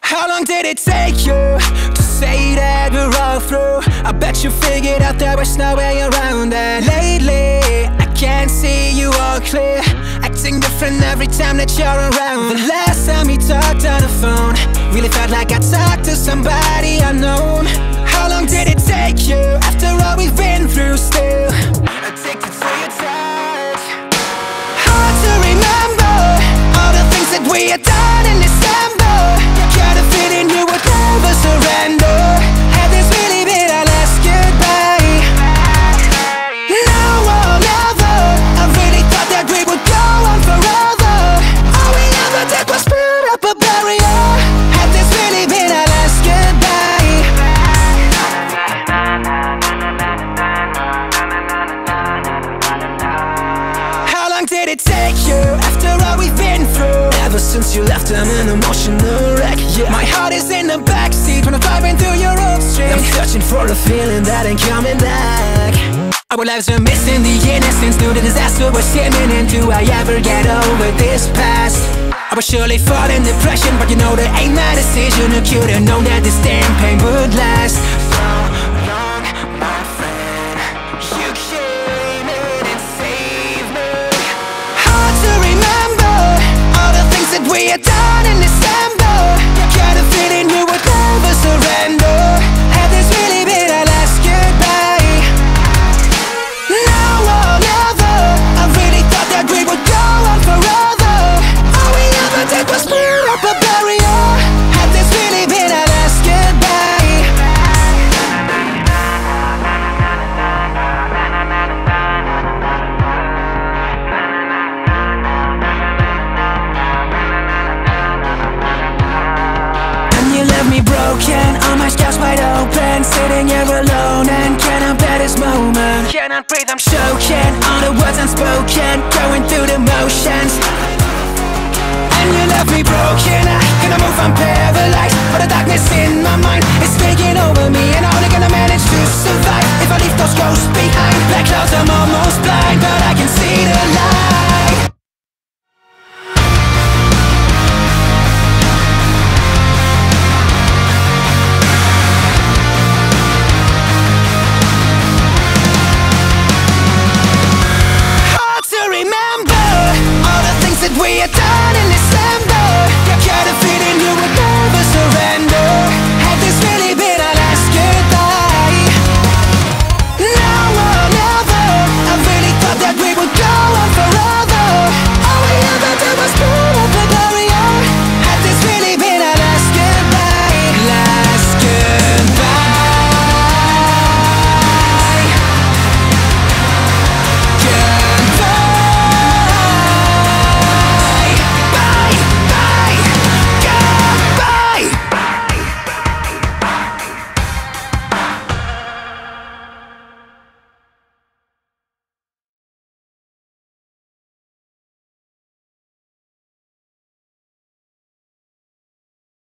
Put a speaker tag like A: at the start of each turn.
A: How long did it take you to say that we're all through? I bet you figured out there was no way around that. Lately, I can't see you all clear. Acting different every time that you're around. The last time we talked on the phone, really felt like I talked to somebody unknown. How long did it take it take you after all we've been through? Ever since you left, I'm an emotional wreck. Yeah. My heart is in the backseat when I'm driving through your old street. I'm searching for a feeling that ain't coming back. Our lives are missing the innocence through the disaster we're imminent. Do I ever get over this past? I was surely fall in depression, but you know that ain't my decision. You could've known that this damn pain would last broken, all my scars wide open. Sitting here alone and cannot bear this moment. Cannot breathe, I'm choking, all the words unspoken. Going through the motions. And you left me broken, I cannot move, I'm paralyzed. All the darkness in my mind is taking over me. And only gonna manage to survive. If I leave those ghosts behind Black clouds, I'm almost blind,